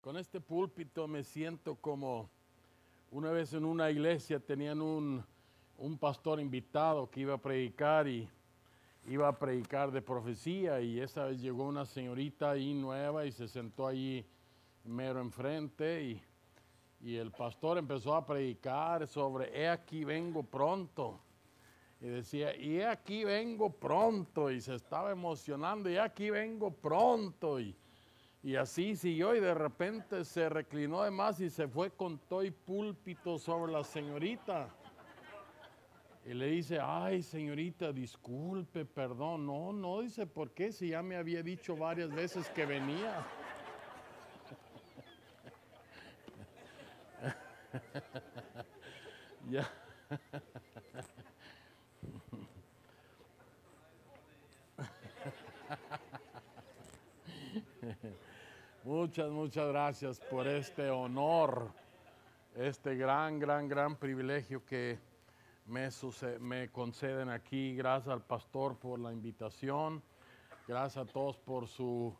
Con este púlpito me siento como una vez en una iglesia tenían un, un pastor invitado que iba a predicar y iba a predicar de profecía y esa vez llegó una señorita ahí nueva y se sentó allí mero enfrente y, y el pastor empezó a predicar sobre, he aquí vengo pronto. Y decía, y he aquí vengo pronto. Y se estaba emocionando, y aquí vengo pronto. Y, y así siguió y de repente se reclinó de más y se fue con todo y púlpito sobre la señorita. Y le dice, ay señorita, disculpe, perdón. No, no, dice, ¿por qué? Si ya me había dicho varias veces que venía. ya. Muchas, muchas gracias por este honor, este gran, gran, gran privilegio que me, me, conceden aquí. Gracias al pastor por la invitación. Gracias a todos por su,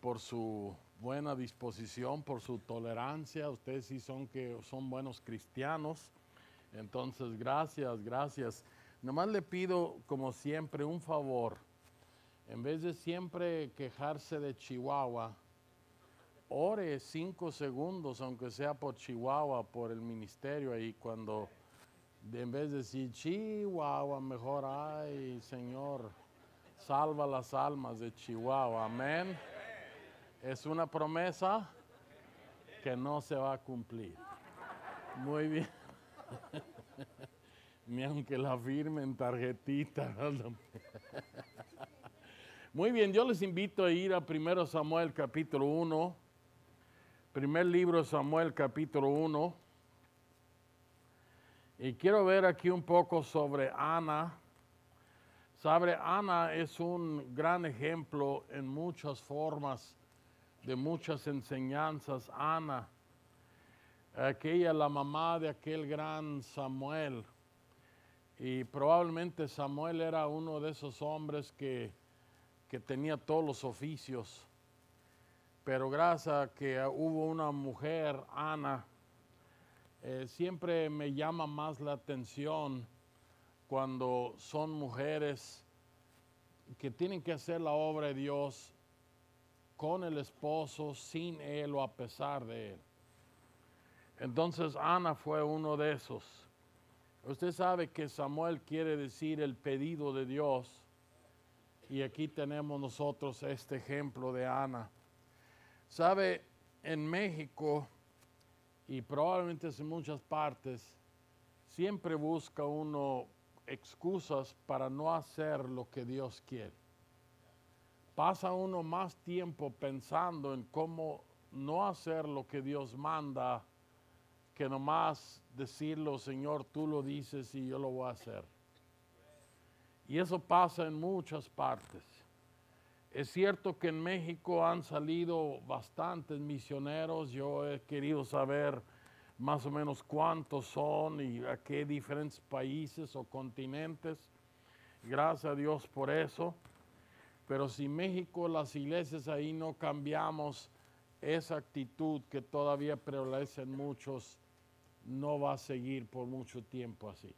por su buena disposición, por su tolerancia. Ustedes sí son, que son buenos cristianos. Entonces, gracias, gracias. Nomás le pido, como siempre, un favor. En vez de siempre quejarse de Chihuahua, ore cinco segundos, aunque sea por Chihuahua, por el ministerio ahí, cuando en vez de decir Chihuahua, mejor, ay Señor, salva las almas de Chihuahua, amén. Es una promesa que no se va a cumplir. Muy bien. Ni aunque la firmen tarjetita. Muy bien, yo les invito a ir a 1 Samuel capítulo 1. Primer libro de Samuel capítulo 1. Y quiero ver aquí un poco sobre Ana. Sabe, Ana es un gran ejemplo en muchas formas, de muchas enseñanzas. Ana, aquella la mamá de aquel gran Samuel. Y probablemente Samuel era uno de esos hombres que que tenía todos los oficios, pero gracias a que hubo una mujer, Ana, eh, siempre me llama más la atención cuando son mujeres que tienen que hacer la obra de Dios con el esposo, sin él o a pesar de él. Entonces Ana fue uno de esos. Usted sabe que Samuel quiere decir el pedido de Dios y aquí tenemos nosotros este ejemplo de Ana. Sabe, en México y probablemente en muchas partes, siempre busca uno excusas para no hacer lo que Dios quiere. Pasa uno más tiempo pensando en cómo no hacer lo que Dios manda que nomás decirlo, Señor, tú lo dices y yo lo voy a hacer. Y eso pasa en muchas partes. Es cierto que en México han salido bastantes misioneros. Yo he querido saber más o menos cuántos son y a qué diferentes países o continentes. Gracias a Dios por eso. Pero si México, las iglesias ahí no cambiamos esa actitud que todavía prevalece en muchos, no va a seguir por mucho tiempo así.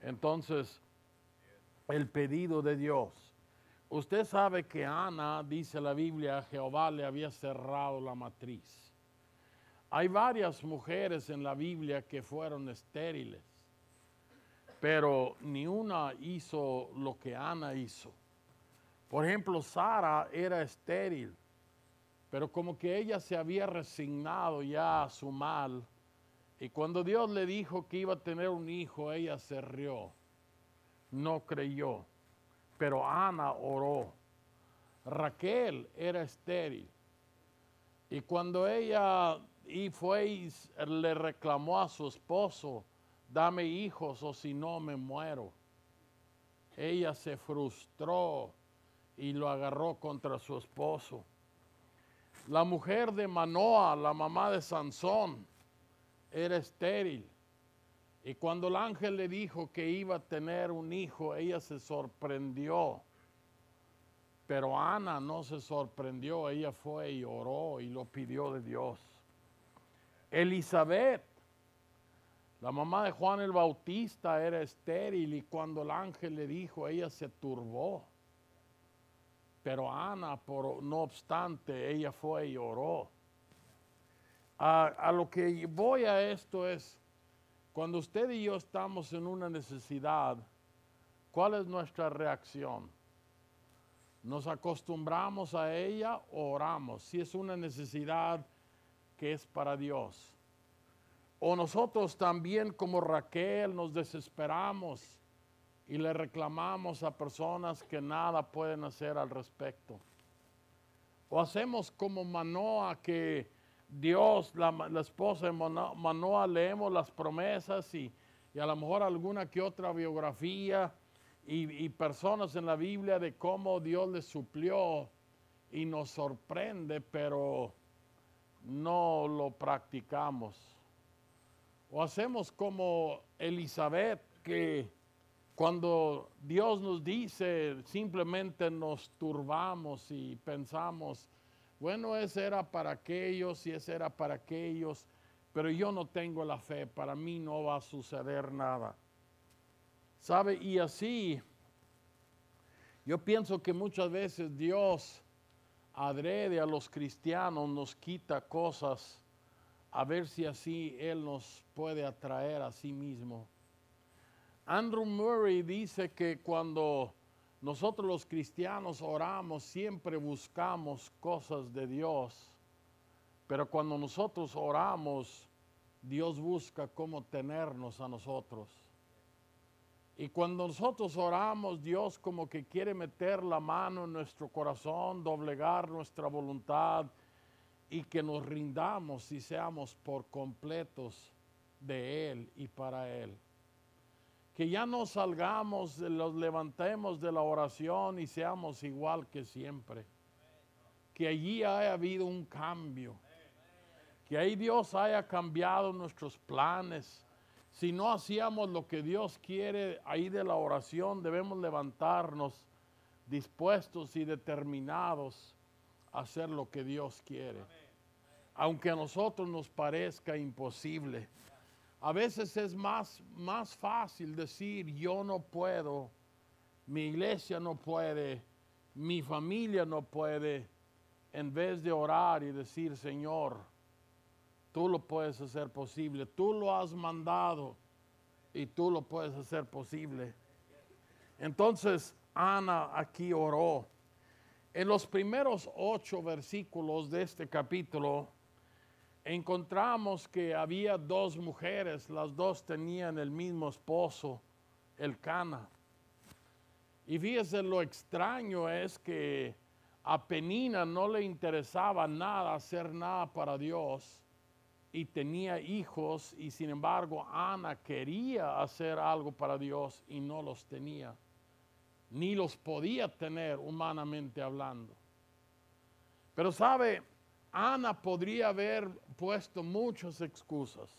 Entonces, el pedido de Dios. Usted sabe que Ana, dice la Biblia, Jehová le había cerrado la matriz. Hay varias mujeres en la Biblia que fueron estériles, pero ni una hizo lo que Ana hizo. Por ejemplo, Sara era estéril, pero como que ella se había resignado ya a su mal, y cuando Dios le dijo que iba a tener un hijo, ella se rió no creyó, pero Ana oró. Raquel era estéril. Y cuando ella y fue y le reclamó a su esposo, dame hijos o si no me muero. Ella se frustró y lo agarró contra su esposo. La mujer de Manoa, la mamá de Sansón, era estéril. Y cuando el ángel le dijo que iba a tener un hijo, ella se sorprendió. Pero Ana no se sorprendió, ella fue y oró y lo pidió de Dios. Elizabeth, la mamá de Juan el Bautista, era estéril y cuando el ángel le dijo, ella se turbó. Pero Ana, por, no obstante, ella fue y oró. A, a lo que voy a esto es, cuando usted y yo estamos en una necesidad, ¿cuál es nuestra reacción? ¿Nos acostumbramos a ella o oramos? Si es una necesidad que es para Dios. O nosotros también como Raquel nos desesperamos y le reclamamos a personas que nada pueden hacer al respecto. O hacemos como Manoa que Dios, la, esposa de Manoa, leemos las promesas y, a lo mejor alguna que otra biografía y, y, personas en la Biblia de cómo Dios les suplió y nos sorprende, pero no lo practicamos. O hacemos como Elizabeth, que cuando Dios nos dice, simplemente nos turbamos y pensamos, bueno, ese era para aquellos y ese era para aquellos, pero yo no tengo la fe, para mí no va a suceder nada. ¿Sabe? Y así, yo pienso que muchas veces Dios adrede a los cristianos, nos quita cosas, a ver si así Él nos puede atraer a sí mismo. Andrew Murray dice que cuando nosotros los cristianos oramos, siempre buscamos cosas de Dios, pero cuando nosotros oramos, Dios busca cómo tenernos a nosotros. Y cuando nosotros oramos, Dios como que quiere meter la mano en nuestro corazón, doblegar nuestra voluntad y que nos rindamos y seamos por completos de Él y para Él que ya no salgamos, los levantemos de la oración y seamos igual que siempre. Que allí haya habido un cambio. Que ahí Dios haya cambiado nuestros planes. Si no hacíamos lo que Dios quiere ahí de la oración, debemos levantarnos dispuestos y determinados a hacer lo que Dios quiere. Aunque a nosotros nos parezca imposible. A veces es más, más fácil decir yo no puedo, mi iglesia no puede, mi familia no puede, en vez de orar y decir, Señor, tú lo puedes hacer posible, tú lo has mandado y tú lo puedes hacer posible. Entonces Ana aquí oró. En los primeros ocho versículos de este capítulo, encontramos que había dos mujeres, las dos tenían el mismo esposo, el Cana. Y fíjese lo extraño es que a Penina no le interesaba nada hacer nada para Dios y tenía hijos y sin embargo Ana quería hacer algo para Dios y no los tenía, ni los podía tener humanamente hablando. Pero sabe, Ana podría haber puesto muchas excusas.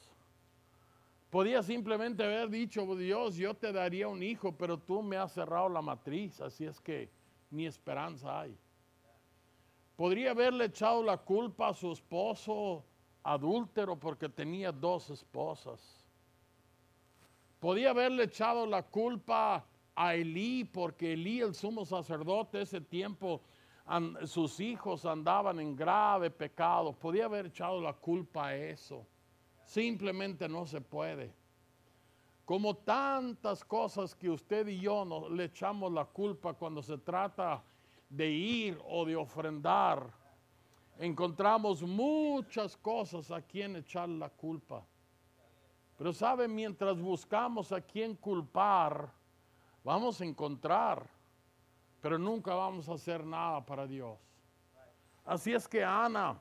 Podía simplemente haber dicho, Dios, yo te daría un hijo, pero tú me has cerrado la matriz, así es que ni esperanza hay. Podría haberle echado la culpa a su esposo adúltero porque tenía dos esposas. Podía haberle echado la culpa a Elí porque Elí, el sumo sacerdote, ese tiempo sus hijos andaban en grave pecado, podía haber echado la culpa a eso. Simplemente no se puede. Como tantas cosas que usted y yo no, le echamos la culpa cuando se trata de ir o de ofrendar, encontramos muchas cosas a quien echar la culpa. Pero sabe, mientras buscamos a quien culpar, vamos a encontrar pero nunca vamos a hacer nada para Dios. Así es que Ana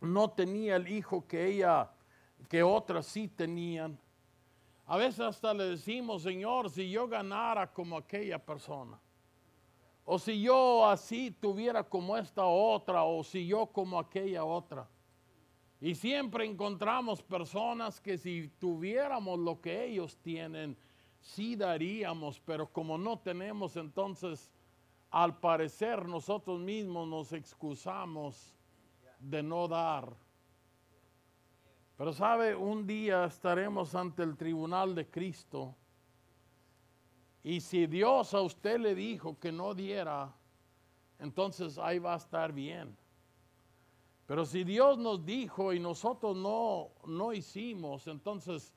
no tenía el hijo que ella, que otras sí tenían. A veces hasta le decimos, Señor, si yo ganara como aquella persona, o si yo así tuviera como esta otra, o si yo como aquella otra. Y siempre encontramos personas que si tuviéramos lo que ellos tienen, sí daríamos, pero como no tenemos, entonces al parecer nosotros mismos nos excusamos de no dar. Pero sabe, un día estaremos ante el tribunal de Cristo. Y si Dios a usted le dijo que no diera, entonces ahí va a estar bien. Pero si Dios nos dijo y nosotros no, no hicimos, entonces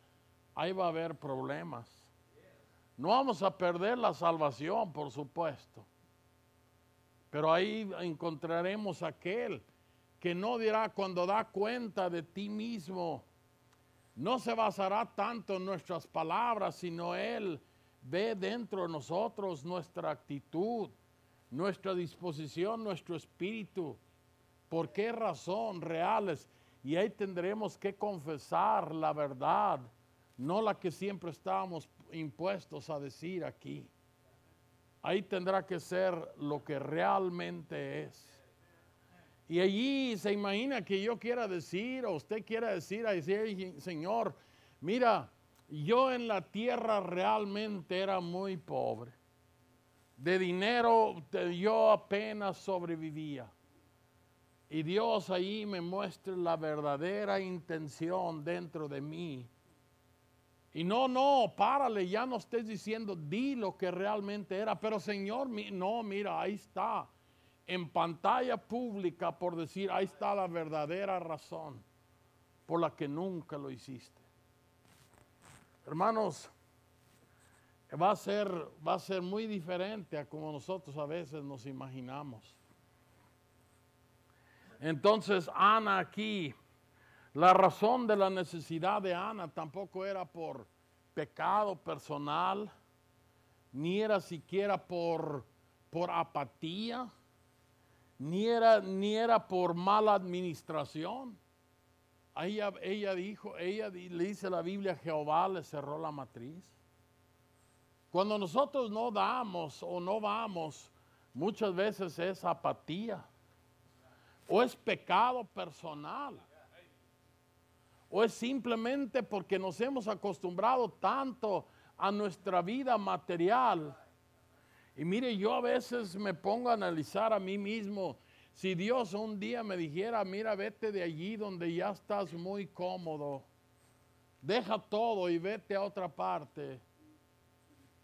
ahí va a haber problemas. No vamos a perder la salvación, por supuesto. Pero ahí encontraremos aquel que no dirá cuando da cuenta de ti mismo, no se basará tanto en nuestras palabras, sino Él ve dentro de nosotros nuestra actitud, nuestra disposición, nuestro espíritu. ¿Por qué razón reales? Y ahí tendremos que confesar la verdad, no la que siempre estábamos impuestos a decir aquí. Ahí tendrá que ser lo que realmente es. Y allí se imagina que yo quiera decir, o usted quiera decir, Señor, mira, yo en la tierra realmente era muy pobre. De dinero yo apenas sobrevivía. Y Dios ahí me muestra la verdadera intención dentro de mí. Y no, no, párale, ya no estés diciendo, di lo que realmente era. Pero Señor, no, mira, ahí está en pantalla pública por decir, ahí está la verdadera razón por la que nunca lo hiciste. Hermanos, va a ser, va a ser muy diferente a como nosotros a veces nos imaginamos. Entonces, Ana aquí, la razón de la necesidad de Ana tampoco era por pecado personal, ni era siquiera por, por apatía, ni era, ni era por mala administración. Ella, ella dijo, ella le dice la Biblia, Jehová le cerró la matriz. Cuando nosotros no damos o no vamos, muchas veces es apatía o es pecado personal o es simplemente porque nos hemos acostumbrado tanto a nuestra vida material y mire, yo a veces me pongo a analizar a mí mismo. Si Dios un día me dijera, mira, vete de allí donde ya estás muy cómodo, deja todo y vete a otra parte,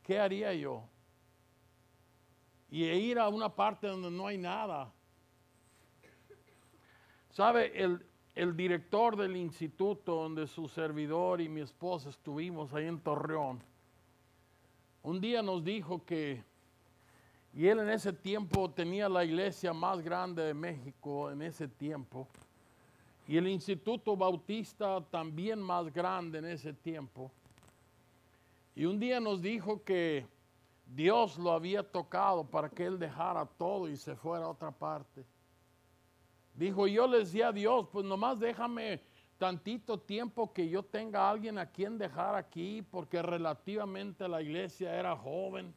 ¿qué haría yo? Y ir a una parte donde no hay nada. ¿Sabe? El, el director del instituto donde su servidor y mi esposa estuvimos ahí en Torreón, un día nos dijo que y él en ese tiempo tenía la iglesia más grande de México en ese tiempo. Y el Instituto Bautista también más grande en ese tiempo. Y un día nos dijo que Dios lo había tocado para que él dejara todo y se fuera a otra parte. Dijo, yo le decía a Dios, pues nomás déjame tantito tiempo que yo tenga a alguien a quien dejar aquí, porque relativamente la iglesia era joven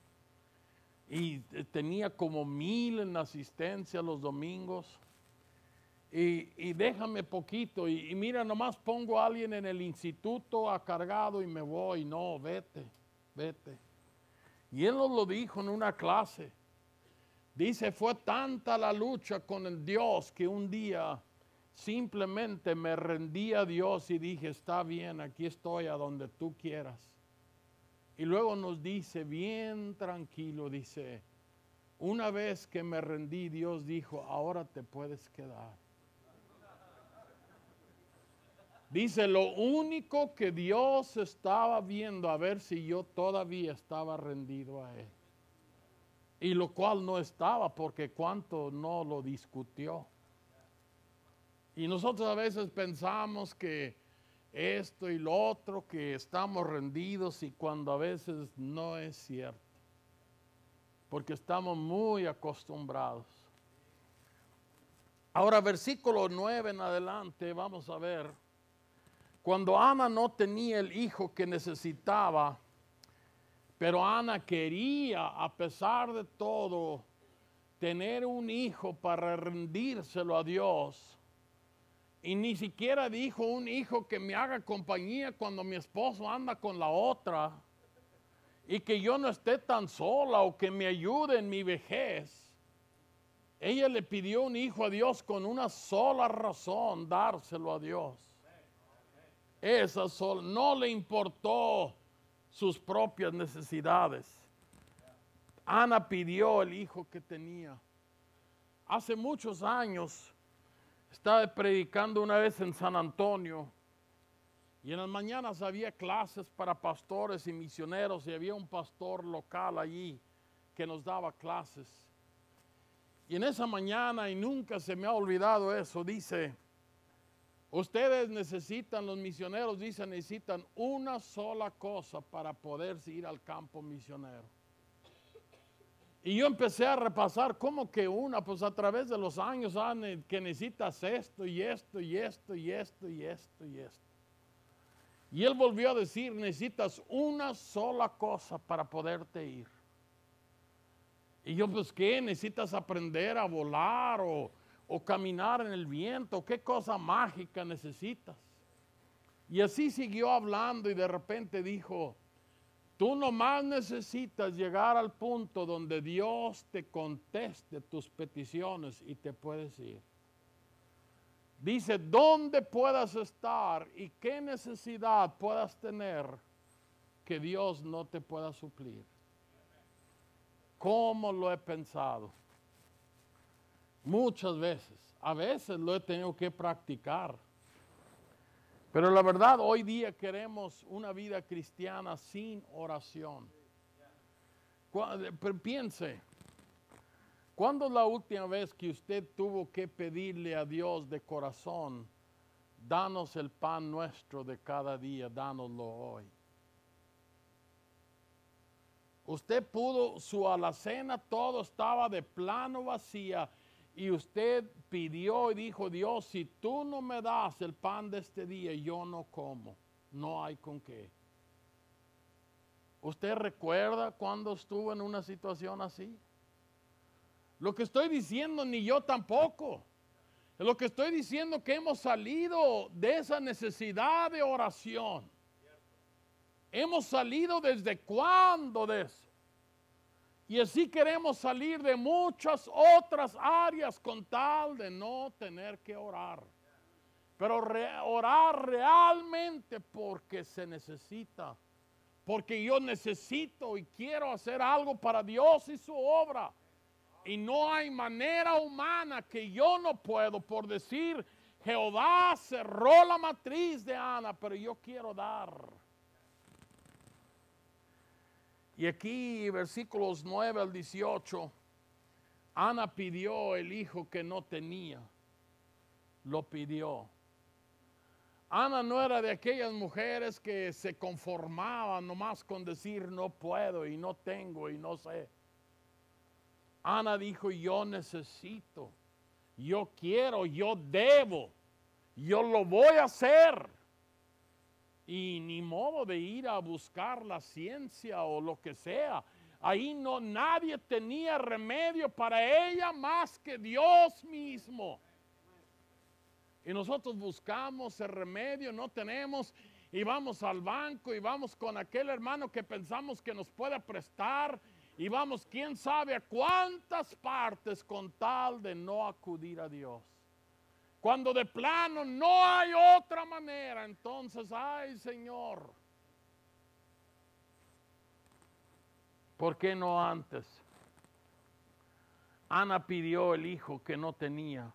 y eh, tenía como mil en asistencia los domingos. Y, déjame poquito, y, mira, nomás pongo a alguien en el instituto a cargado y me voy. No, vete, vete. Y él nos lo dijo en una clase. Dice, fue tanta la lucha con el Dios que un día simplemente me rendí a Dios y dije, está bien, aquí estoy a donde tú quieras. Y luego nos dice, bien tranquilo, dice, una vez que me rendí, Dios dijo, ahora te puedes quedar. Dice, lo único que Dios estaba viendo, a ver si yo todavía estaba rendido a Él. Y lo cual no estaba, porque cuánto no lo discutió. Y nosotros a veces pensamos que esto y lo otro, que estamos rendidos y cuando a veces no es cierto, porque estamos muy acostumbrados. Ahora, versículo 9 en adelante, vamos a ver, cuando Ana no tenía el hijo que necesitaba, pero Ana quería, a pesar de todo, tener un hijo para rendírselo a Dios y ni siquiera dijo un hijo que me haga compañía cuando mi esposo anda con la otra. Y que yo no esté tan sola o que me ayude en mi vejez. Ella le pidió un hijo a Dios con una sola razón, dárselo a Dios. Esa sola, no le importó sus propias necesidades. Ana pidió el hijo que tenía. Hace muchos años estaba predicando una vez en San Antonio y en las mañanas había clases para pastores y misioneros y había un pastor local allí que nos daba clases. Y en esa mañana, y nunca se me ha olvidado eso, dice, ustedes necesitan, los misioneros dicen, necesitan una sola cosa para poder ir al campo misionero. Y yo empecé a repasar cómo que una, pues a través de los años, ah, que necesitas esto y esto y esto y esto y esto y esto. Y él volvió a decir, necesitas una sola cosa para poderte ir. Y yo, pues, ¿qué? ¿Necesitas aprender a volar o, o caminar en el viento? ¿Qué cosa mágica necesitas? Y así siguió hablando y de repente dijo, tú nomás necesitas llegar al punto donde Dios te conteste tus peticiones y te puedes ir. Dice, ¿dónde puedas estar y qué necesidad puedas tener que Dios no te pueda suplir? ¿Cómo lo he pensado? Muchas veces. A veces lo he tenido que practicar. Pero la verdad, hoy día queremos una vida cristiana sin oración. Pero piense, ¿cuándo es la última vez que usted tuvo que pedirle a Dios de corazón, danos el pan nuestro de cada día, danoslo hoy? Usted pudo, su alacena todo estaba de plano vacía y usted pidió y dijo, Dios, si tú no me das el pan de este día, yo no como, no hay con qué. ¿Usted recuerda cuando estuvo en una situación así? Lo que estoy diciendo ni yo tampoco. Lo que estoy diciendo que hemos salido de esa necesidad de oración Hemos salido desde cuándo de eso. Y así queremos salir de muchas otras áreas con tal de no tener que orar. Pero orar realmente porque se necesita. Porque yo necesito y quiero hacer algo para Dios y su obra. Y no hay manera humana que yo no puedo por decir, Jehová cerró la matriz de Ana, pero yo quiero dar. Y aquí, versículos 9 al 18, Ana pidió el hijo que no tenía. Lo pidió. Ana no era de aquellas mujeres que se conformaban nomás con decir no puedo y no tengo y no sé. Ana dijo, yo necesito, yo quiero, yo debo, yo lo voy a hacer y ni modo de ir a buscar la ciencia o lo que sea. Ahí no nadie tenía remedio para ella más que Dios mismo. Y nosotros buscamos el remedio, no tenemos y vamos al banco y vamos con aquel hermano que pensamos que nos puede prestar y vamos quién sabe a cuántas partes con tal de no acudir a Dios. Cuando de plano no hay otra manera, entonces, ay Señor, ¿por qué no antes? Ana pidió el hijo que no tenía.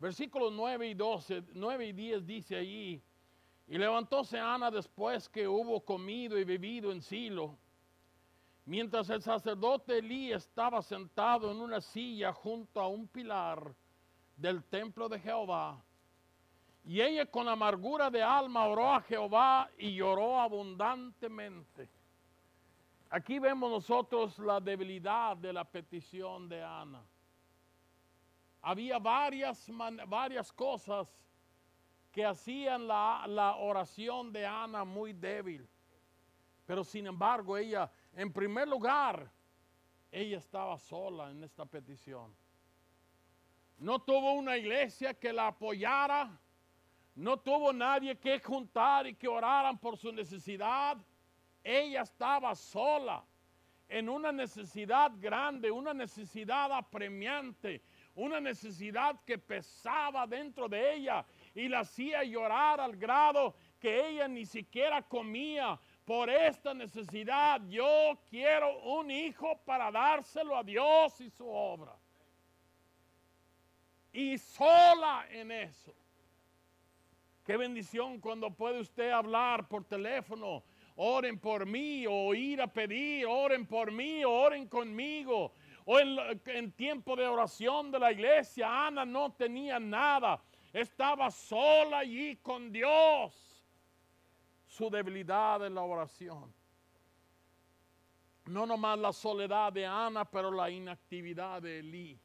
Versículos 9 y 12, 9 y 10 dice allí, y levantóse Ana después que hubo comido y bebido en Silo, mientras el sacerdote Elí estaba sentado en una silla junto a un pilar del templo de Jehová. Y ella con amargura de alma oró a Jehová y lloró abundantemente. Aquí vemos nosotros la debilidad de la petición de Ana. Había varias, varias cosas que hacían la, la oración de Ana muy débil. Pero sin embargo, ella, en primer lugar, ella estaba sola en esta petición. No tuvo una iglesia que la apoyara. No tuvo nadie que juntar y que oraran por su necesidad. Ella estaba sola. en una necesidad grande, una necesidad apremiante, una necesidad que pesaba dentro de ella y la hacía llorar al grado que ella ni siquiera comía. Por esta necesidad yo quiero un hijo para dárselo a Dios y su obra. Y sola en eso. Qué bendición cuando puede usted hablar por teléfono. Oren por mí o ir a pedir, oren por mí, oren conmigo. O en, en tiempo de oración de la iglesia, Ana no tenía nada. Estaba sola allí con Dios. Su debilidad en la oración. No nomás la soledad de Ana, pero la inactividad de Elí.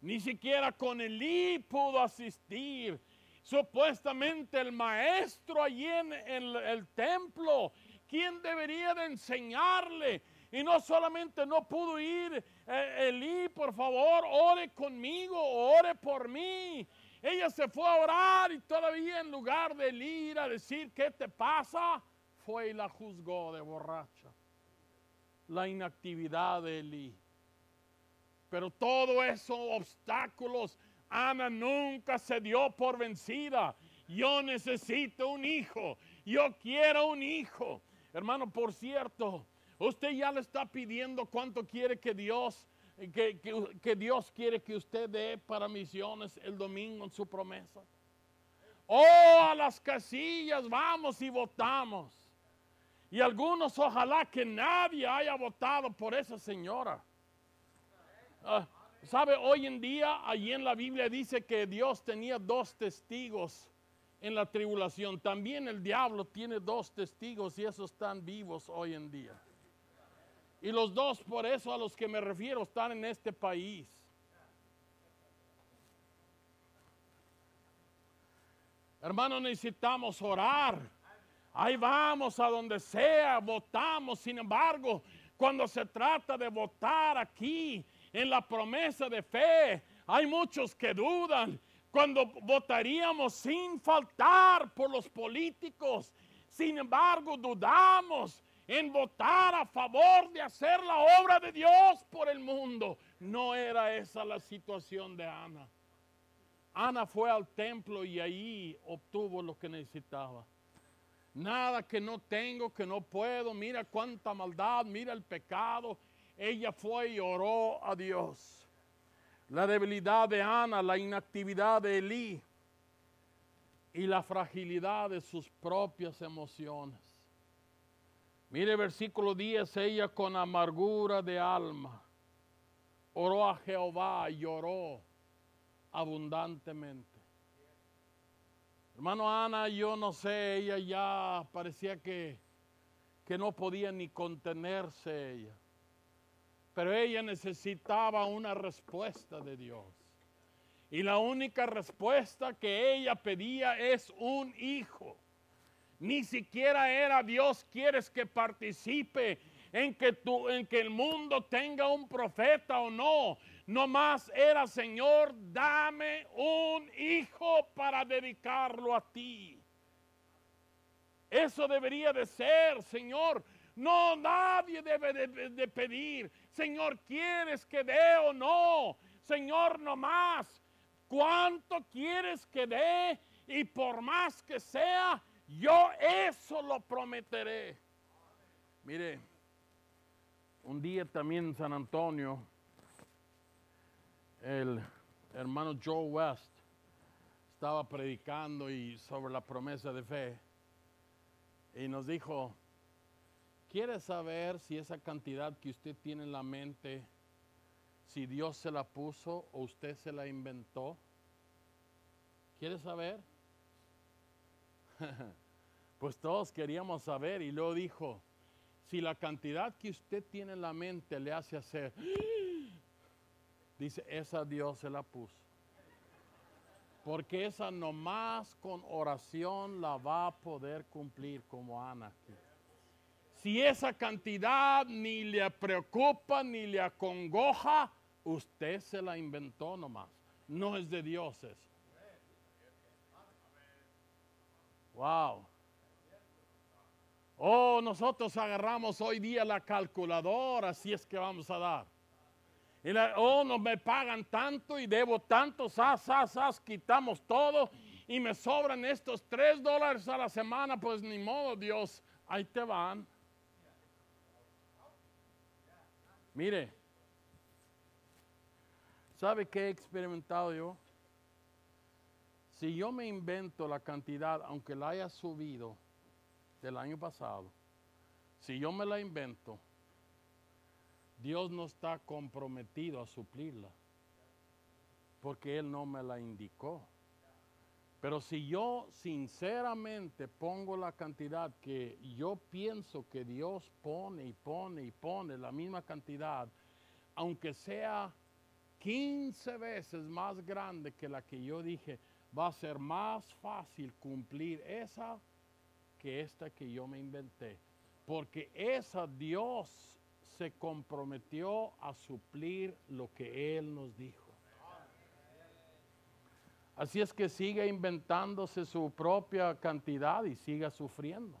Ni siquiera con Elí pudo asistir. Supuestamente el maestro allí en, el templo, quien debería de enseñarle. Y no solamente no pudo ir, eh, Elí, por favor, ore conmigo, ore por mí. Ella se fue a orar y todavía en lugar de ir a decir, ¿qué te pasa? Fue y la juzgó de borracha. La inactividad de Elí. Pero todos esos obstáculos, Ana nunca se dio por vencida. Yo necesito un hijo. Yo quiero un hijo. Hermano, por cierto, usted ya le está pidiendo cuánto quiere que Dios, que, que, que Dios quiere que usted dé para misiones el domingo en su promesa. Oh, a las casillas vamos y votamos. Y algunos ojalá que nadie haya votado por esa señora. Uh, ¿Sabe? Hoy en día, allí en la Biblia dice que Dios tenía dos testigos en la tribulación. También el diablo tiene dos testigos y esos están vivos hoy en día. Y los dos, por eso a los que me refiero, están en este país. Hermano, necesitamos orar. Ahí vamos a donde sea, votamos. Sin embargo, cuando se trata de votar aquí, en la promesa de fe, hay muchos que dudan. Cuando votaríamos sin faltar por los políticos, sin embargo, dudamos en votar a favor de hacer la obra de Dios por el mundo. No era esa la situación de Ana. Ana fue al templo y ahí obtuvo lo que necesitaba. Nada que no tengo, que no puedo. Mira cuánta maldad, mira el pecado. Ella fue y oró a Dios. La debilidad de Ana, la inactividad de Elí y la fragilidad de sus propias emociones. Mire versículo 10, ella con amargura de alma oró a Jehová y lloró abundantemente. Hermano Ana, yo no sé, ella ya parecía que, que no podía ni contenerse ella. Pero ella necesitaba una respuesta de Dios. Y la única respuesta que ella pedía es un hijo. Ni siquiera era Dios quieres que participe en que, tú, en que el mundo tenga un profeta o no. No más era, Señor, dame un hijo para dedicarlo a ti. Eso debería de ser, Señor. No, nadie debe de, de pedir. Señor, ¿quieres que dé o no? Señor, no más. ¿Cuánto quieres que dé? Y por más que sea, yo eso lo prometeré. Mire, un día también en San Antonio, el hermano Joe West estaba predicando y sobre la promesa de fe y nos dijo, ¿quiere saber si esa cantidad que usted tiene en la mente, si Dios se la puso o usted se la inventó? ¿Quiere saber? pues todos queríamos saber y luego dijo, si la cantidad que usted tiene en la mente le hace hacer, dice, esa Dios se la puso. Porque esa nomás con oración la va a poder cumplir como Ana aquí. Si esa cantidad ni le preocupa ni le acongoja, usted se la inventó nomás. No es de Dios eso. Wow. Oh, nosotros agarramos hoy día la calculadora, si es que vamos a dar. Oh, no me pagan tanto y debo tanto, sas, sas, sas, quitamos todo y me sobran estos tres dólares a la semana, pues ni modo, Dios, ahí te van. Mire, ¿sabe qué he experimentado yo? Si yo me invento la cantidad, aunque la haya subido del año pasado, si yo me la invento, Dios no está comprometido a suplirla, porque Él no me la indicó. Pero si yo sinceramente pongo la cantidad que yo pienso que Dios pone y pone y pone la misma cantidad, aunque sea 15 veces más grande que la que yo dije, va a ser más fácil cumplir esa que esta que yo me inventé. Porque esa Dios se comprometió a suplir lo que Él nos dijo. Así es que siga inventándose su propia cantidad y siga sufriendo.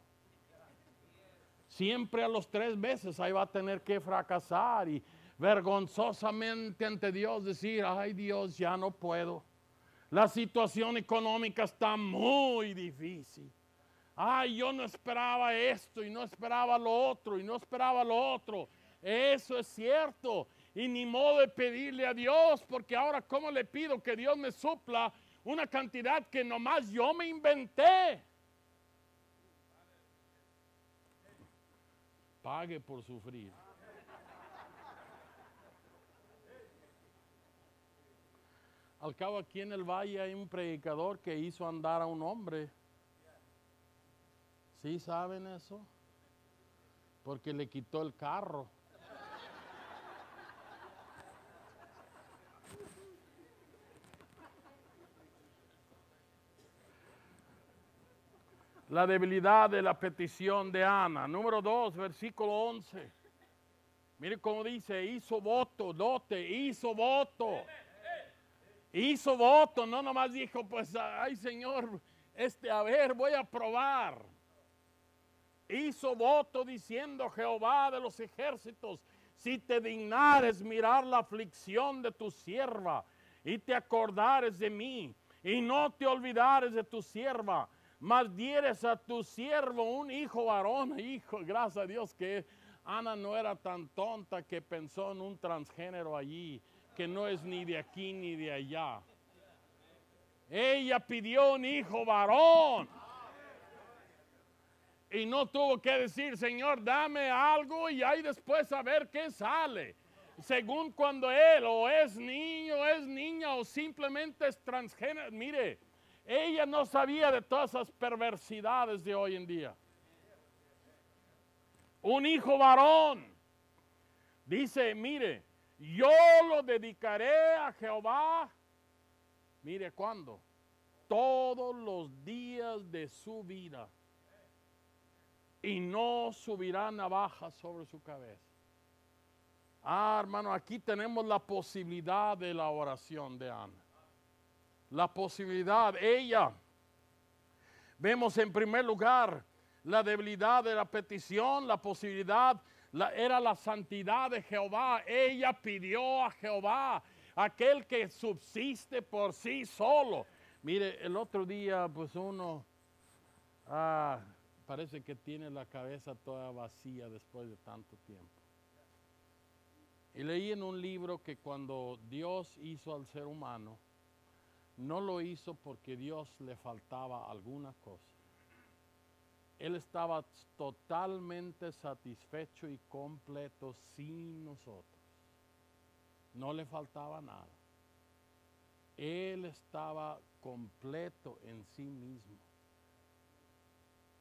Siempre a los tres meses ahí va a tener que fracasar y vergonzosamente ante Dios decir, ay Dios, ya no puedo. La situación económica está muy difícil. Ay, yo no esperaba esto y no esperaba lo otro y no esperaba lo otro. Eso es cierto. Y ni modo de pedirle a Dios, porque ahora ¿cómo le pido que Dios me supla una cantidad que nomás yo me inventé? Pague por sufrir. Al cabo aquí en el valle hay un predicador que hizo andar a un hombre. ¿Sí saben eso? Porque le quitó el carro. La debilidad de la petición de Ana. Número 2, versículo 11. Mire cómo dice, hizo voto, dote, hizo voto. Hizo voto, no nomás dijo, pues, ay Señor, este, a ver, voy a probar. Hizo voto diciendo, Jehová de los ejércitos, si te dignares mirar la aflicción de tu sierva y te acordares de mí y no te olvidares de tu sierva, mas dieres a tu siervo un hijo varón, hijo, gracias a Dios que Ana no era tan tonta que pensó en un transgénero allí, que no es ni de aquí ni de allá. Ella pidió un hijo varón. Y no tuvo que decir, Señor, dame algo y ahí después a ver qué sale. Según cuando él o es niño, es niña o simplemente es transgénero. Mire, ella no sabía de todas esas perversidades de hoy en día. Un hijo varón. Dice, mire, yo lo dedicaré a Jehová. Mire, ¿cuándo? Todos los días de su vida. Y no subirá navaja sobre su cabeza. Ah, hermano, aquí tenemos la posibilidad de la oración de Ana. La posibilidad, ella. Vemos en primer lugar la debilidad de la petición, la posibilidad era la santidad de Jehová. Ella pidió a Jehová, aquel que subsiste por sí solo. Mire, el otro día, pues uno ah, parece que tiene la cabeza toda vacía después de tanto tiempo. Y leí en un libro que cuando Dios hizo al ser humano, no lo hizo porque Dios le faltaba alguna cosa. Él estaba totalmente satisfecho y completo sin nosotros. No le faltaba nada. Él estaba completo en sí mismo.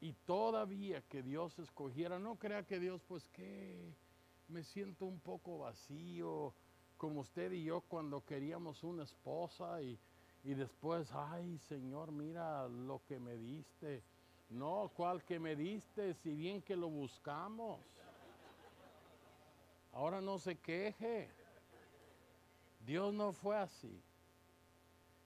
Y todavía que Dios escogiera, no crea que Dios, pues que me siento un poco vacío, como usted y yo cuando queríamos una esposa y, y después, ay Señor, mira lo que me diste. No, ¿cuál que me diste? Si bien que lo buscamos. Ahora no se queje. Dios no fue así.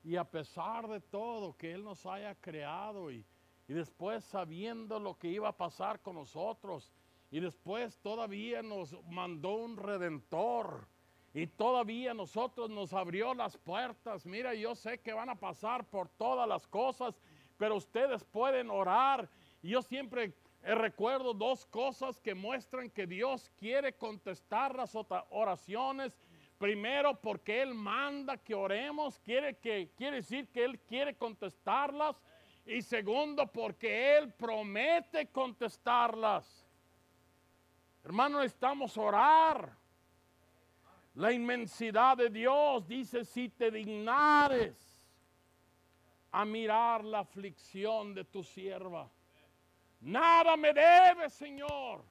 Y a pesar de todo que Él nos haya creado y, y después sabiendo lo que iba a pasar con nosotros, y después todavía nos mandó un redentor, y todavía nosotros nos abrió las puertas. Mira, yo sé que van a pasar por todas las cosas, pero ustedes pueden orar. Yo siempre recuerdo dos cosas que muestran que Dios quiere contestar las oraciones. Primero, porque Él manda que oremos, quiere, que, quiere decir que Él quiere contestarlas. Y segundo, porque Él promete contestarlas. Hermano, necesitamos orar. La inmensidad de Dios dice, si te dignares a mirar la aflicción de tu sierva, nada me debes, Señor.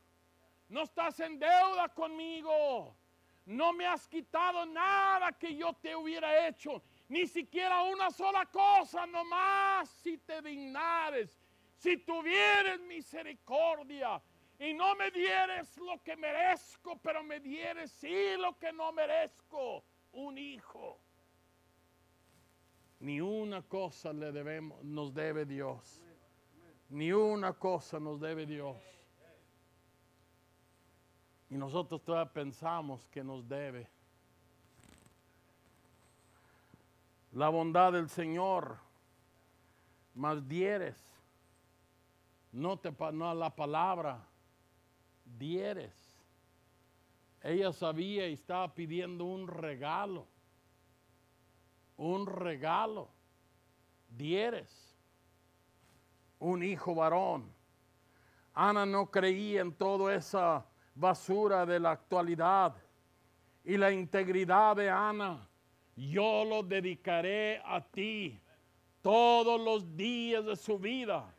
No estás en deuda conmigo. No me has quitado nada que yo te hubiera hecho. Ni siquiera una sola cosa, nomás si te dignares, si tuvieres misericordia y no me dieres lo que merezco, pero me dieres sí lo que no merezco, un hijo. Ni una cosa le debemos, nos debe Dios. Ni una cosa nos debe Dios. Y nosotros todavía pensamos que nos debe. La bondad del Señor, más dieres, no te no la palabra dieres. Ella sabía y estaba pidiendo un regalo. Un regalo. Dieres. Un hijo varón. Ana no creía en toda esa basura de la actualidad. Y la integridad de Ana, yo lo dedicaré a ti todos los días de su vida.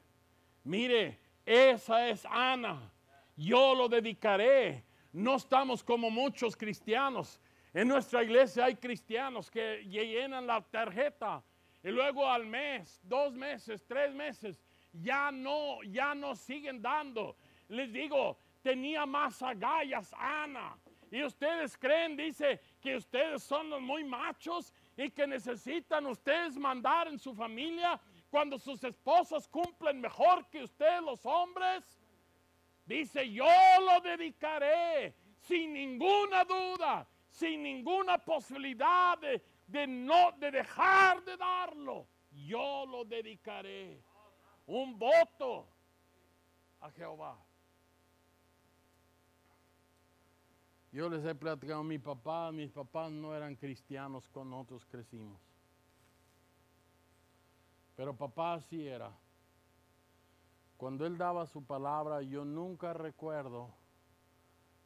Mire, esa es Ana yo lo dedicaré. No estamos como muchos cristianos. En nuestra iglesia hay cristianos que llenan la tarjeta y luego al mes, dos meses, tres meses, ya no, ya no siguen dando. Les digo, tenía más agallas Ana. Y ustedes creen, dice, que ustedes son los muy machos y que necesitan ustedes mandar en su familia cuando sus esposos cumplen mejor que ustedes los hombres. Dice, yo lo dedicaré sin ninguna duda, sin ninguna posibilidad de, no, de dejar de darlo. Yo lo dedicaré. Un voto a Jehová. Yo les he platicado a mi papá, mis papás no eran cristianos con nosotros crecimos. Pero papá sí era. Cuando él daba su palabra, yo nunca recuerdo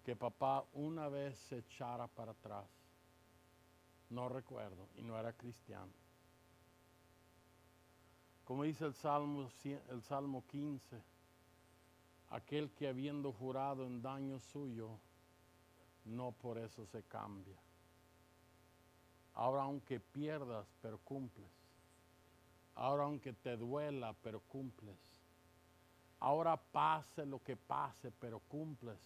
que papá una vez se echara para atrás. No recuerdo, y no era cristiano. Como dice el Salmo, el Salmo 15, aquel que habiendo jurado en daño suyo, no por eso se cambia. Ahora aunque pierdas, pero cumples. Ahora aunque te duela, pero cumples. Ahora pase lo que pase, pero cumples.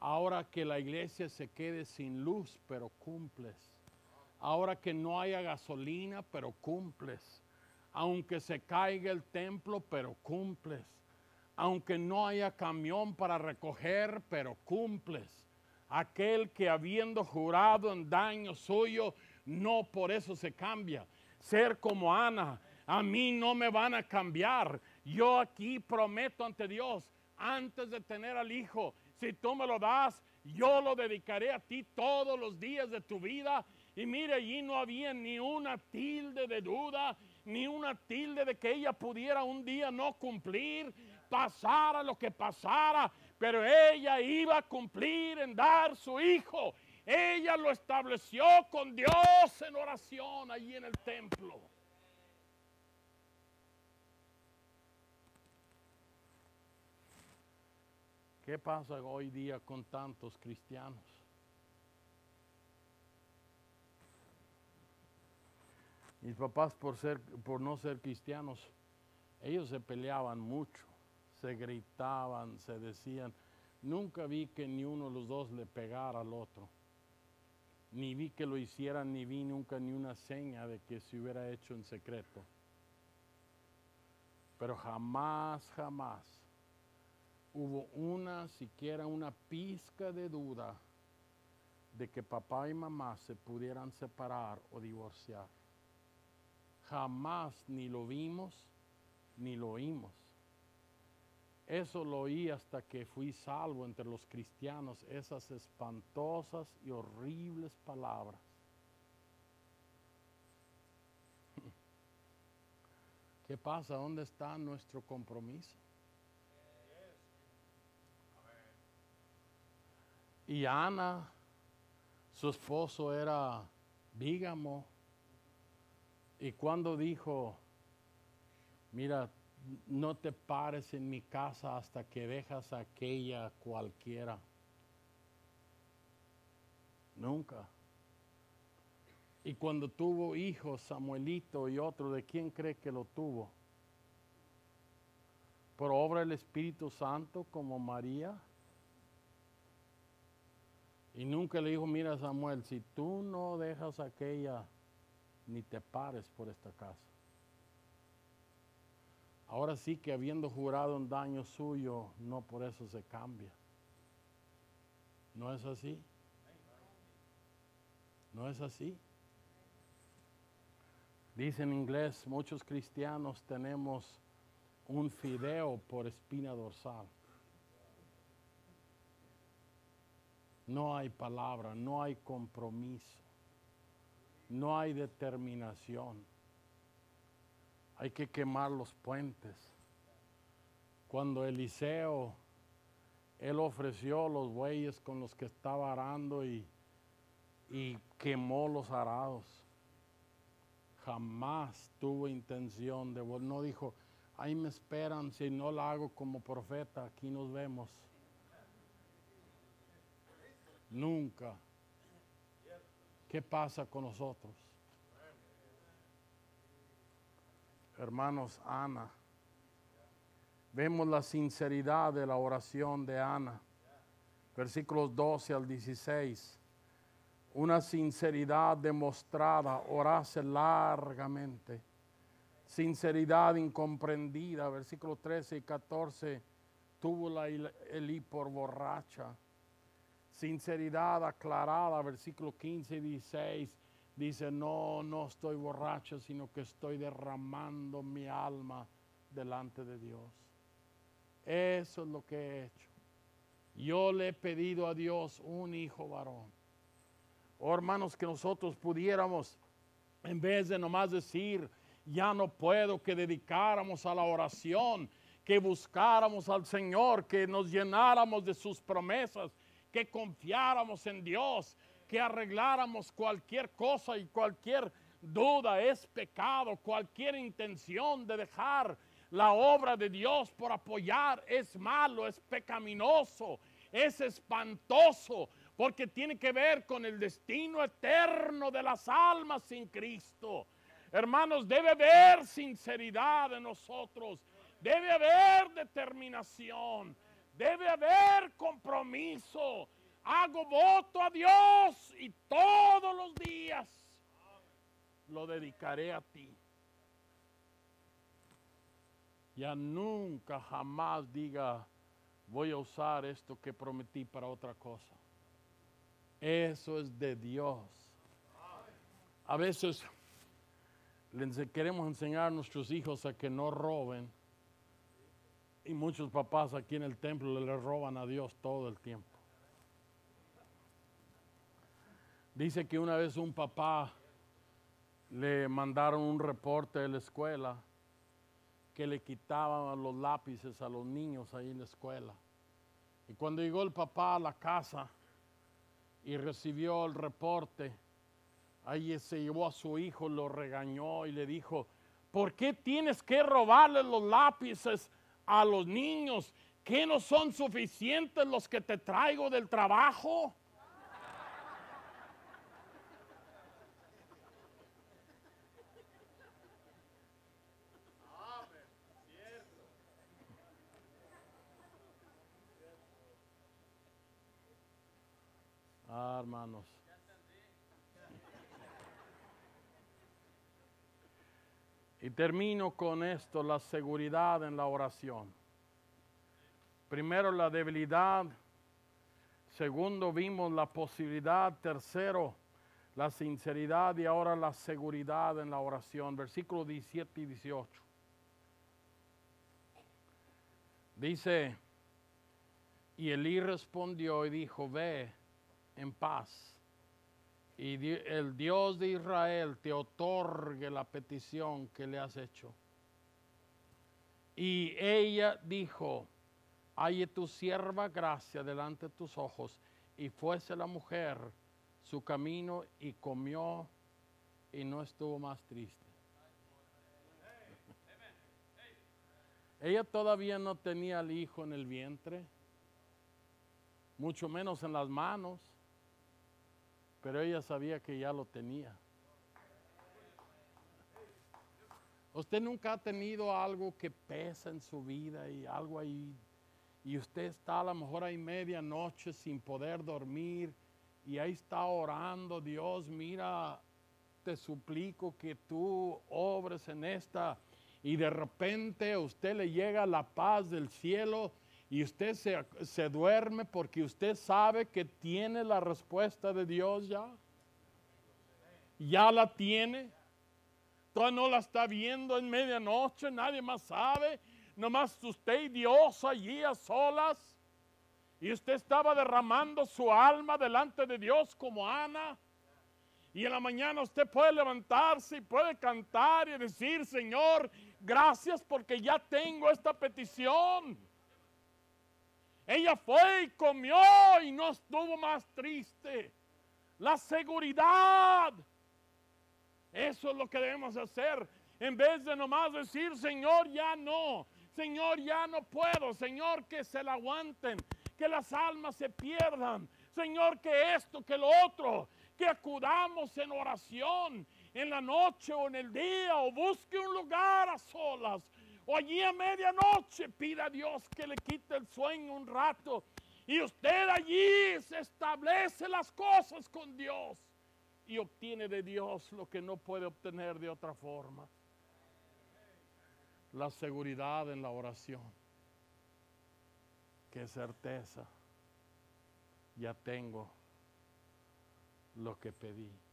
Ahora que la iglesia se quede sin luz, pero cumples. Ahora que no haya gasolina, pero cumples. Aunque se caiga el templo, pero cumples. Aunque no haya camión para recoger, pero cumples. Aquel que habiendo jurado en daño suyo, no por eso se cambia. Ser como Ana, a mí no me van a cambiar yo aquí prometo ante Dios, antes de tener al Hijo, si tú me lo das, yo lo dedicaré a ti todos los días de tu vida. Y mire, allí no había ni una tilde de duda, ni una tilde de que ella pudiera un día no cumplir, pasara lo que pasara, pero ella iba a cumplir en dar su hijo. Ella lo estableció con Dios en oración allí en el templo. ¿Qué pasa hoy día con tantos cristianos? Mis papás por, ser, por no ser cristianos, ellos se peleaban mucho, se gritaban, se decían. Nunca vi que ni uno de los dos le pegara al otro. Ni vi que lo hicieran, ni vi nunca ni una seña de que se hubiera hecho en secreto. Pero jamás, jamás hubo una, siquiera una pizca de duda de que papá y mamá se pudieran separar o divorciar. Jamás ni lo vimos ni lo oímos. Eso lo oí hasta que fui salvo entre los cristianos, esas espantosas y horribles palabras. ¿Qué pasa? ¿Dónde está nuestro compromiso? Y Ana, su esposo era vígamo. Y cuando dijo, mira, no te pares en mi casa hasta que dejas a aquella cualquiera. Nunca. Y cuando tuvo hijos, Samuelito y otro, ¿de quién cree que lo tuvo? ¿Por obra del Espíritu Santo como María? Y nunca le dijo, mira Samuel, si tú no dejas aquella, ni te pares por esta casa. Ahora sí que habiendo jurado un daño suyo, no por eso se cambia. ¿No es así? ¿No es así? Dice en inglés, muchos cristianos tenemos un fideo por espina dorsal. No hay palabra, no hay compromiso, no hay determinación. Hay que quemar los puentes. Cuando Eliseo, él ofreció los bueyes con los que estaba arando y, y quemó los arados. Jamás tuvo intención de. No dijo, ahí me esperan, si no la hago como profeta, aquí nos vemos. Nunca. ¿Qué pasa con nosotros? Hermanos, Ana. Vemos la sinceridad de la oración de Ana. Versículos 12 al 16. Una sinceridad demostrada, orase largamente. Sinceridad incomprendida. Versículos 13 y 14. Tuvo la Elí por borracha sinceridad aclarada, versículo 15 y 16, dice, no, no estoy borracho, sino que estoy derramando mi alma delante de Dios. Eso es lo que he hecho. Yo le he pedido a Dios un hijo varón. Oh, hermanos, que nosotros pudiéramos, en vez de nomás decir, ya no puedo, que dedicáramos a la oración, que buscáramos al Señor, que nos llenáramos de sus promesas, que confiáramos en Dios, que arregláramos cualquier cosa y cualquier duda es pecado, cualquier intención de dejar la obra de Dios por apoyar es malo, es pecaminoso, es espantoso, porque tiene que ver con el destino eterno de las almas sin Cristo. Hermanos, debe haber sinceridad en nosotros, debe haber determinación, Debe haber compromiso. Hago voto a Dios y todos los días lo dedicaré a ti. Ya nunca jamás diga, voy a usar esto que prometí para otra cosa. Eso es de Dios. A veces queremos enseñar a nuestros hijos a que no roben y muchos papás aquí en el templo le roban a Dios todo el tiempo. Dice que una vez un papá le mandaron un reporte de la escuela que le quitaban los lápices a los niños ahí en la escuela. Y cuando llegó el papá a la casa y recibió el reporte, ahí se llevó a su hijo, lo regañó y le dijo, ¿por qué tienes que robarle los lápices a los niños que no son suficientes los que te traigo del trabajo. Ah, hermanos. Y termino con esto, la seguridad en la oración. Primero la debilidad, segundo vimos la posibilidad, tercero la sinceridad y ahora la seguridad en la oración. Versículo 17 y 18. Dice, y Elí respondió y dijo, ve en paz. Y el Dios de Israel te otorgue la petición que le has hecho. Y ella dijo, halle tu sierva gracia delante de tus ojos. Y fuese la mujer su camino y comió y no estuvo más triste. Ella todavía no tenía al hijo en el vientre, mucho menos en las manos, pero ella sabía que ya lo tenía. Usted nunca ha tenido algo que pesa en su vida y algo ahí, y usted está a lo mejor ahí medianoche sin poder dormir y ahí está orando, Dios, mira, te suplico que tú obres en esta y de repente a usted le llega la paz del cielo y usted se, se duerme porque usted sabe que tiene la respuesta de Dios ya. Ya la tiene. Todavía no la está viendo en medianoche, nadie más sabe. Nomás usted y Dios allí a solas. Y usted estaba derramando su alma delante de Dios como Ana. Y en la mañana usted puede levantarse y puede cantar y decir, Señor, gracias porque ya tengo esta petición. Ella fue y comió y no estuvo más triste. La seguridad. Eso es lo que debemos hacer. En vez de nomás decir, Señor, ya no. Señor, ya no puedo. Señor, que se la aguanten. Que las almas se pierdan. Señor, que esto, que lo otro. Que acudamos en oración en la noche o en el día o busque un lugar a solas o allí a medianoche pida a Dios que le quite el sueño un rato y usted allí se establece las cosas con Dios y obtiene de Dios lo que no puede obtener de otra forma. La seguridad en la oración. Qué certeza. Ya tengo lo que pedí.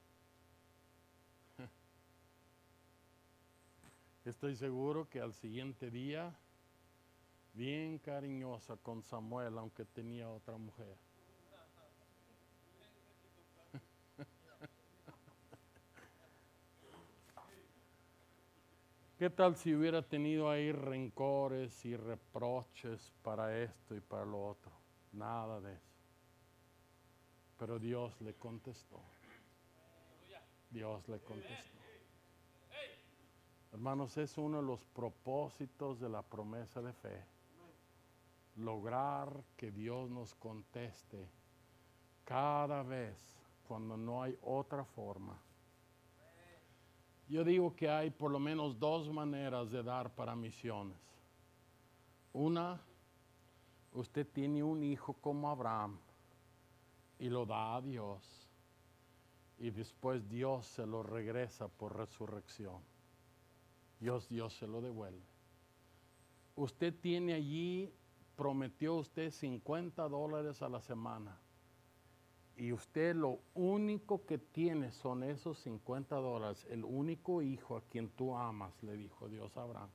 Estoy seguro que al siguiente día, bien cariñosa con Samuel, aunque tenía otra mujer. ¿Qué tal si hubiera tenido ahí rencores y reproches para esto y para lo otro? Nada de eso. Pero Dios le contestó. Dios le contestó. Hermanos, es uno de los propósitos de la promesa de fe. Lograr que Dios nos conteste cada vez cuando no hay otra forma. Yo digo que hay por lo menos dos maneras de dar para misiones. Una, usted tiene un hijo como Abraham y lo da a Dios y después Dios se lo regresa por resurrección. Dios, Dios se lo devuelve. Usted tiene allí, prometió usted 50 dólares a la semana. Y usted lo único que tiene son esos 50 dólares. El único hijo a quien tú amas, le dijo Dios a Abraham.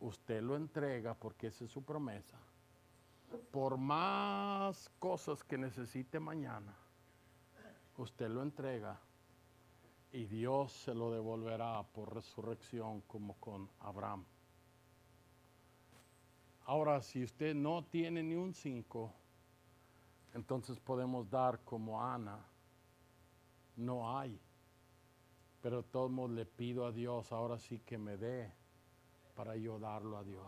Usted lo entrega porque esa es su promesa. Por más cosas que necesite mañana, usted lo entrega y Dios se lo devolverá por resurrección como con Abraham. Ahora, si usted no tiene ni un cinco, entonces podemos dar como Ana. No hay. Pero todos le pido a Dios, ahora sí que me dé para yo darlo a Dios.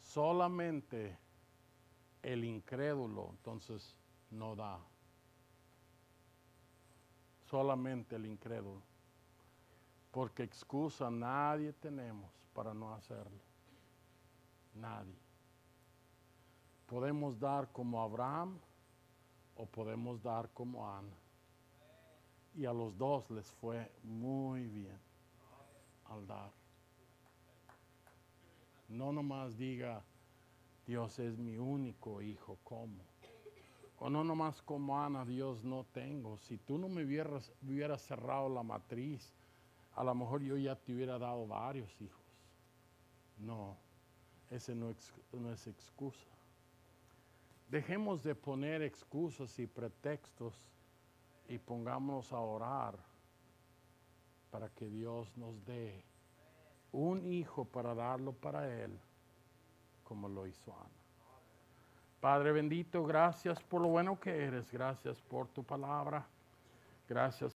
Solamente el incrédulo entonces no da. Solamente el incrédulo. Porque excusa nadie tenemos para no hacerlo. Nadie. Podemos dar como Abraham o podemos dar como Ana. Y a los dos les fue muy bien al dar. No nomás diga, Dios es mi único hijo, ¿cómo? O no nomás como Ana, Dios no tengo. Si tú no me hubieras, hubieras cerrado la matriz, a lo mejor yo ya te hubiera dado varios hijos. No, ese no, ex- no es excusa. Dejemos de poner excusas y pretextos y pongámonos a orar para que Dios nos dé un hijo para darlo para Él, como lo hizo Ana. Padre bendito, gracias por lo bueno que eres, gracias por tu palabra, gracias